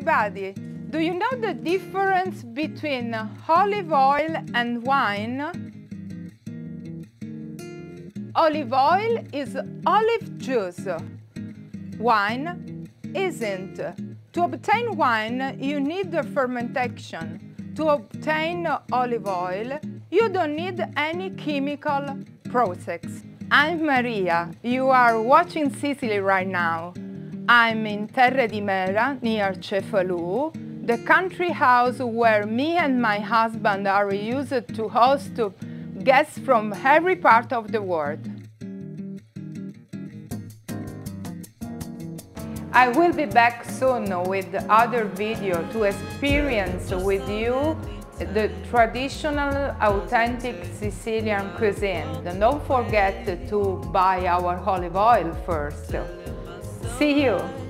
everybody! Do you know the difference between olive oil and wine? Olive oil is olive juice. Wine isn't. To obtain wine, you need the fermentation. To obtain olive oil, you don't need any chemical process. I'm Maria. You are watching Sicily right now. I'm in Terre di Himera, near Cefalù, the country house where me and my husband are used to host guests from every part of the world. I will be back soon with other video to experience with you the traditional authentic Sicilian cuisine. don't forget to buy our olive oil first. See you!